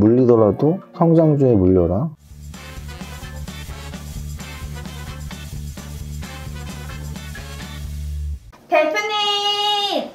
물리더라도 성장주에 물려라. 대표님!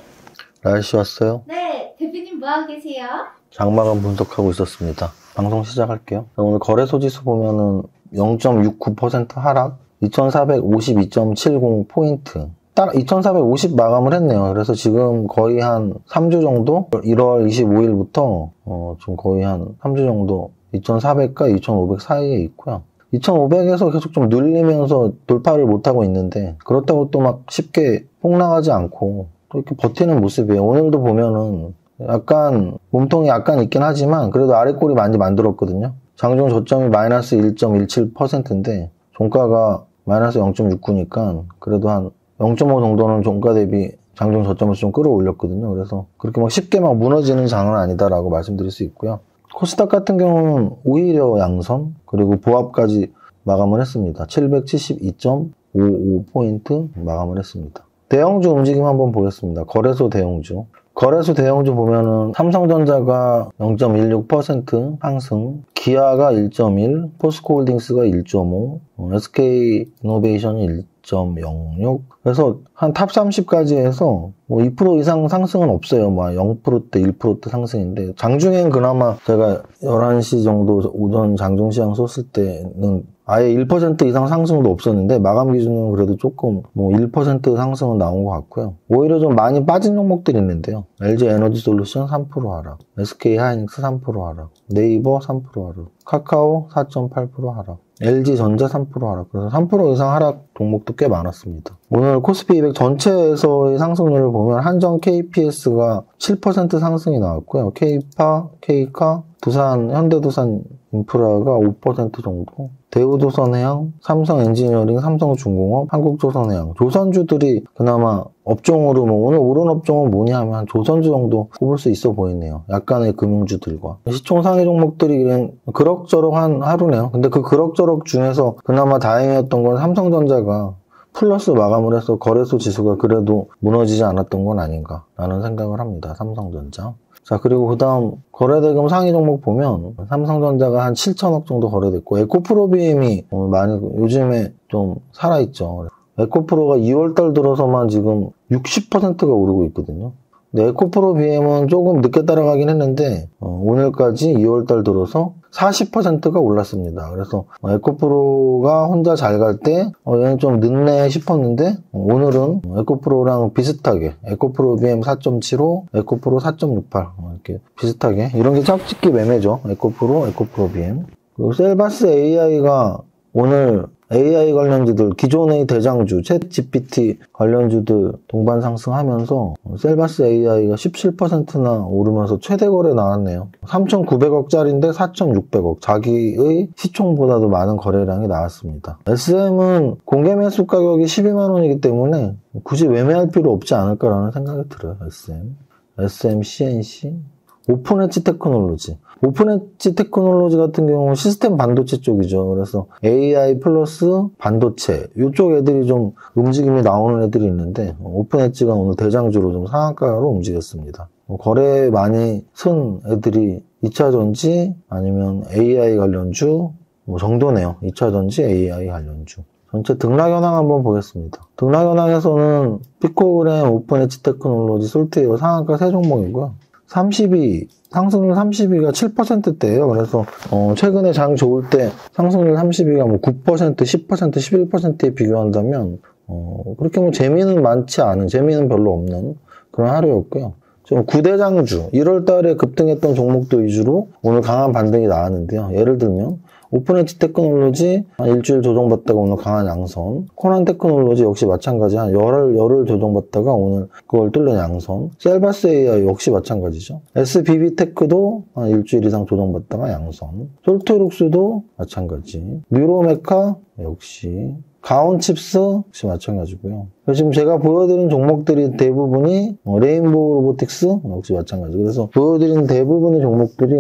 날씨 왔어요? 네, 대표님 뭐 하고 계세요? 장마감 분석하고 있었습니다. 방송 시작할게요. 오늘 거래소 지수 보면은 0.69% 하락, 2452.70 포인트. 딱 2450 마감을 했네요. 그래서 지금 거의 한 3주 정도? 1월 25일부터 어, 좀 거의 한 3주 정도 2400과 2500 사이에 있고요. 2500에서 계속 좀 눌리면서 돌파를 못하고 있는데 그렇다고 또 막 쉽게 폭락하지 않고 또 이렇게 버티는 모습이에요. 오늘도 보면은 약간 몸통이 약간 있긴 하지만 그래도 아래 꼬리 많이 만들었거든요. 장중 저점이 마이너스 1.17%인데 종가가 마이너스 0.69니까 그래도 한 0.5 정도는 종가 대비 장중 저점을 좀 끌어올렸거든요. 그래서 그렇게 막 쉽게 막 무너지는 장은 아니다라고 말씀드릴 수 있고요. 코스닥 같은 경우는 오히려 양선 그리고 보합까지 마감을 했습니다. 772.55포인트 마감을 했습니다. 대형주 움직임 한번 보겠습니다. 거래소 대형주. 거래소 대형주 보면은 삼성전자가 0.16% 상승, 기아가 1.1, 포스코홀딩스가 1.5, SK 이노베이션이 1.06. 그래서 한 탑 30까지 해서 뭐 2% 이상 상승은 없어요. 뭐 0%대, 1%대 상승인데 장중엔 그나마 제가 11시 정도 오전 장중 시황 썼을 때는 아예 1% 이상 상승도 없었는데 마감 기준은 그래도 조금 뭐 1% 상승은 나온 것 같고요. 오히려 좀 많이 빠진 종목들이 있는데요. LG 에너지 솔루션 3% 하락, SK 하이닉스 3% 하락, 네이버 3% 하락, 카카오 4.8% 하락, LG 전자 3% 하락. 그래서 3% 이상 하락 종목도 꽤 많았습니다. 오늘 코스피 200 전체에서의 상승률을 보면 한정 KPS가 7% 상승이 나왔고요. K파, K카, 두산, 현대두산 인프라가 5% 정도, 대우조선해양, 삼성엔지니어링, 삼성중공업, 한국조선해양, 조선주들이 그나마 업종으로 뭐 오늘 오른 업종은 뭐냐 하면 조선주 정도 꼽을 수 있어 보이네요. 약간의 금융주들과 시총 상위 종목들이 그냥 그럭저럭한 하루네요. 근데 그 그럭저럭 중에서 그나마 다행이었던 건 삼성전자가 플러스 마감을 해서 거래소 지수가 그래도 무너지지 않았던 건 아닌가라는 생각을 합니다. 삼성전자. 자, 그리고 그 다음 거래대금 상위 종목 보면 삼성전자가 한 7천억 정도 거래됐고 에코프로비엠이 많이 요즘에 좀 살아있죠. 에코프로가 2월달 들어서만 지금 60%가 오르고 있거든요. 근데 에코프로 BM은 조금 늦게 따라가긴 했는데 어, 오늘까지 2월달 들어서 40%가 올랐습니다. 그래서 어, 에코프로가 혼자 잘 갈때 어, 얘는 좀 늦네 싶었는데 어, 오늘은 에코프로랑 비슷하게 에코프로 BM 4.75, 에코프로 4.68 어, 이렇게 비슷하게 이런 게 짝짓기 매매죠. 에코프로, 에코프로 BM. 그리고 셀바스 AI가 오늘 AI 관련주들, 기존의 대장주, 챗 GPT 관련주들 동반 상승하면서 셀바스 AI가 17%나 오르면서 최대 거래 나왔네요. 3,900억짜리인데 4,600억. 자기의 시총보다도 많은 거래량이 나왔습니다. SM은 공개 매수 가격이 12만 원이기 때문에 굳이 매매할 필요 없지 않을까라는 생각이 들어요. SM. SM C&C. 오픈 엣지 테크놀로지. 오픈 엣지 테크놀로지 같은 경우는 시스템 반도체 쪽이죠. 그래서 AI 플러스 반도체 이쪽 애들이 좀 움직임이 나오는 애들이 있는데 오픈 엣지가 오늘 대장주로 좀 상한가로 움직였습니다. 거래 많이 쓴 애들이 2차 전지 아니면 AI 관련주 뭐 정도네요. 2차 전지 AI 관련주. 전체 등락 현황 한번 보겠습니다. 등락 현황에서는 피코그램, 오픈 엣지 테크놀로지, 솔트웨어 상한가 세 종목이고요. 32, 상승률 30위가 7%대예요. 그래서 어, 최근에 장 좋을 때 상승률 30위가 뭐 9%, 10%, 11%에 비교한다면 어, 그렇게 뭐 재미는 많지 않은, 재미는 별로 없는 그런 하루였고요. 좀 구대장주, 1월 달에 급등했던 종목들 위주로 오늘 강한 반등이 나왔는데요. 예를 들면 오픈 엣지 테크놀로지 한 일주일 조정받다가 오늘 강한 양선. 코난 테크놀로지 역시 마찬가지 한 열흘 열흘 조정받다가 오늘 그걸 뚫는 양선. 셀바스 AI 역시 마찬가지죠. SBB 테크도 한 일주일 이상 조정받다가 양선. 솔트룩스도 마찬가지. 뉴로메카 역시 가온칩스 역시 마찬가지고요. 지금 제가 보여드린 종목들이 대부분이 레인보우 로보틱스 역시 마찬가지. 그래서 보여드린 대부분의 종목들이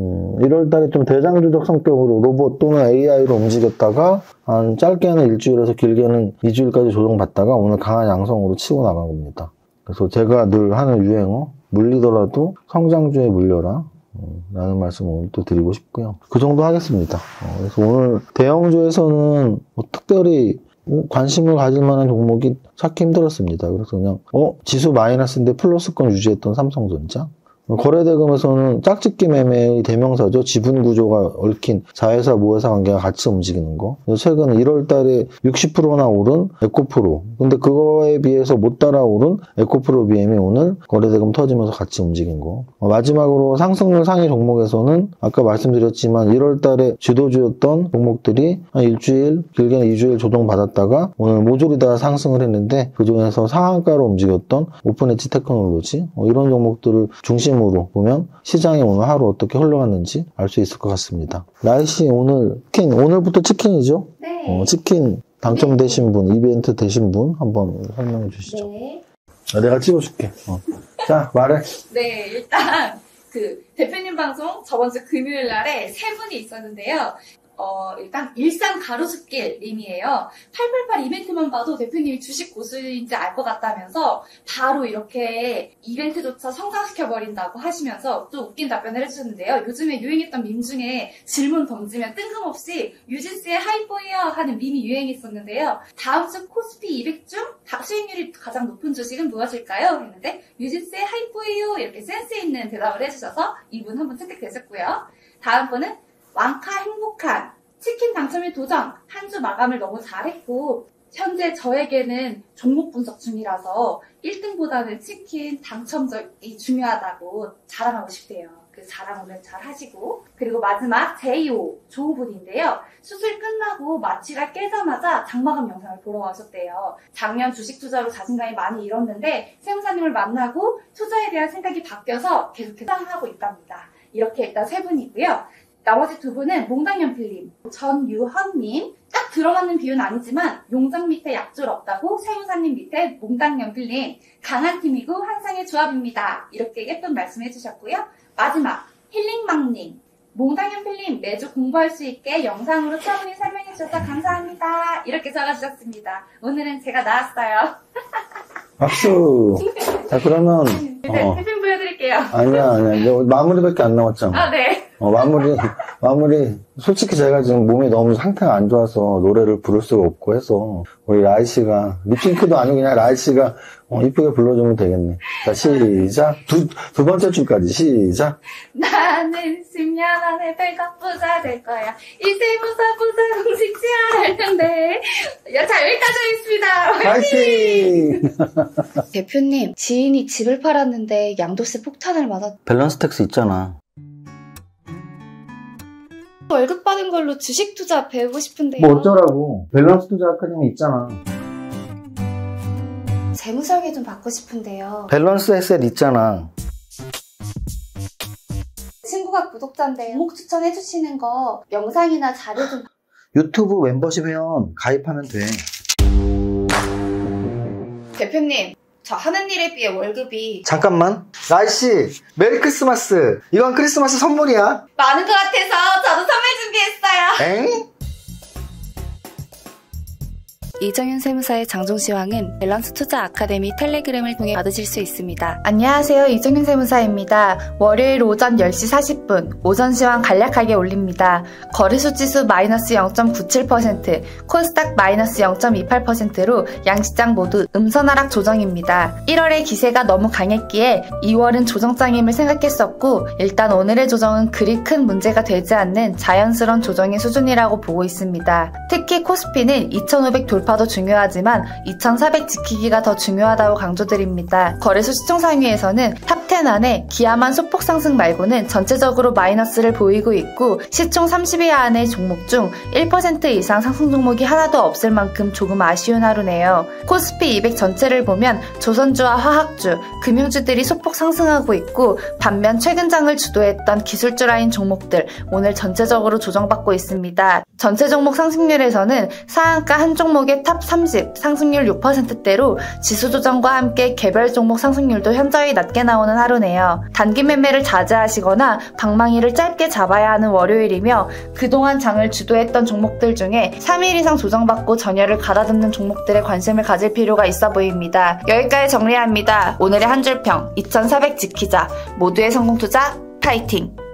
음, 1월 달에 좀 대장주적 성격으로 로봇 또는 AI로 움직였다가 한 짧게는 일주일에서 길게는 2주일까지 조정받다가 오늘 강한 양성으로 치고 나간 겁니다. 그래서 제가 늘 하는 유행어 물리더라도 성장주에 물려라 어, 라는 말씀을 또 드리고 싶고요. 그 정도 하겠습니다. 어, 그래서 오늘 대형주에서는 뭐 특별히 뭐 관심을 가질 만한 종목이 찾기 힘들었습니다. 그래서 그냥 어 지수 마이너스인데 플러스권 유지했던 삼성전자 거래대금에서는 짝짓기 매매의 대명사죠. 지분 구조가 얽힌 자회사 모회사 관계가 같이 움직이는 거. 최근 1월 달에 60%나 오른 에코프로. 근데 그거에 비해서 못 따라 오른 에코프로 BM이 오늘 거래대금 터지면서 같이 움직인 거. 어, 마지막으로 상승률 상위 종목에서는 아까 말씀드렸지만 1월 달에 주도주였던 종목들이 한 일주일, 길게는 2주일 조정받았다가 오늘 모조리 다 상승을 했는데 그중에서 상한가로 움직였던 오픈엣지 테크놀로지 어, 이런 종목들을 중심 중심으로 보면 시장이 오늘 하루 어떻게 흘러갔는지 알 수 있을 것 같습니다. 라이씨 오늘 치킨 오늘부터 치킨이죠? 네. 어, 치킨 당첨되신 분, 이벤트 되신 분 한번 설명해 주시죠. 네. 아, 내가 찍어줄게. 어. 자 말해. 네, 일단 그 대표님 방송 저번 주 금요일 날에 세 분이 있었는데요. 어, 일단 일산 가로수길 님이에요. 888 이벤트만 봐도 대표님이 주식 고수인지 알 것 같다면서 바로 이렇게 이벤트조차 성장시켜버린다고 하시면서 또 웃긴 답변을 해주셨는데요. 요즘에 유행했던 밈 중에 질문 던지면 뜬금없이 유진스의 하이포이어 하는 밈이 유행했었는데요. 다음 주 코스피 200 중 수익률이 가장 높은 주식은 무엇일까요? 했는데 유진스의 하이포이어 이렇게 센스 있는 대답을 해주셔서 이분 한분 선택되셨고요. 다음 분은 왕카 행복한 치킨 당첨일 도전 한 주 마감을 너무 잘했고 현재 저에게는 종목 분석 중이라서 1등보다는 치킨 당첨적이 중요하다고 자랑하고 싶대요. 그 자랑 오늘 잘 하시고 그리고 마지막 제이오 조우분인데요. 수술 끝나고 마취가 깨자마자 장마감 영상을 보러 와셨대요. 작년 주식 투자로 자신감이 많이 잃었는데 세무사님을 만나고 투자에 대한 생각이 바뀌어서 계속해서 하고 있답니다. 이렇게 일단 세 분이고요. 나머지 두 분은 몽당연필님, 전유헌님, 딱 들어맞는 비유는 아니지만 용장 밑에 약줄 없다고 세무사님 밑에 몽당연필님, 강한 팀이고 항상의 조합입니다. 이렇게 예쁜 말씀 해 주셨고요. 마지막 힐링망님, 몽당연필님 매주 공부할 수 있게 영상으로 차분히 설명해 주셔서 감사합니다. 이렇게 적어주셨습니다. 오늘은 제가 나왔어요. 박수. 자 그러면 네, 어. 태핑 보여드릴게요. 아니야 아니야 이제 마무리밖에 안 남았잖아. 아, 네. 어, 마무리, 마무리. 솔직히 제가 지금 몸이 너무 상태가 안 좋아서 노래를 부를 수가 없고 해서, 우리 라이 씨가, 립싱크도 아니고 그냥 라이 씨가, 어, 이쁘게 불러주면 되겠네. 자, 시작. 두, 두 번째 줄까지 시작. 나는 10년 안에 백업 부자 될 거야. 이 세무사 부자 공식 지어할 텐데. 야, 자, 여기까지 하겠습니다. 파이팅! 대표님, 지인이 집을 팔았는데 양도세 폭탄을 맞았... 밸런스 택스 있잖아. 월급 받은 걸로 주식 투자 배우고 싶은데요. 뭐 어쩌라고. 밸런스 투자 아카데미 있잖아. 재무 설계 좀 받고 싶은데요. 밸런스 엑셀 있잖아. 친구가 구독자인데 종목 추천해 주시는 거 영상이나 자료 좀 유튜브 멤버십 회원 가입하면 돼. 대표님, 저 하는 일에 비해 월급이 잠깐만. 라이 씨, Merry Christmas. 이건 크리스마스 선물이야. 많은 것 같아서 저도 선물 준비했어요. 엥? 이정윤 세무사의 장중시황은 밸런스 투자 아카데미 텔레그램을 통해 받으실 수 있습니다. 안녕하세요. 이정윤 세무사입니다. 월요일 오전 10시 40분 오전 시황 간략하게 올립니다. 거래소 지수 마이너스 0.97%, 코스닥 마이너스 0.28%로 양시장 모두 음선 하락 조정입니다. 1월에 기세가 너무 강했기에 2월은 조정장임을 생각했었고 일단 오늘의 조정은 그리 큰 문제가 되지 않는 자연스러운 조정의 수준이라고 보고 있습니다. 특히 코스피는 2500 돌파도 중요하지만 2400 지키기가 더 중요하다고 강조드립니다. 거래소 시총 상위에서는 탑10 안에 기아만 소폭 상승 말고는 전체적으로 마이너스를 보이고 있고 시총 30위 안의 종목 중 1% 이상 상승 종목이 하나도 없을 만큼 조금 아쉬운 하루네요. 코스피 200 전체를 보면 조선주와 화학주, 금융주들이 소폭 상승하고 있고 반면 최근 장을 주도했던 기술주 라인 종목들 오늘 전체적으로 조정받고 있습니다. 전체 종목 상승률에서는 상한가 한 종목 에 탑30 상승률 6%대로 지수 조정과 함께 개별 종목 상승률도 현저히 낮게 나오는 하루네요. 단기 매매를 자제하시거나 방망이를 짧게 잡아야 하는 월요일이며 그동안 장을 주도했던 종목들 중에 3일 이상 조정받고 전열을 가다듬는 종목들에 관심을 가질 필요가 있어 보입니다. 여기까지 정리합니다. 오늘의 한 줄평 2400 지키자 모두의 성공 투자 파이팅!